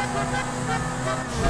Música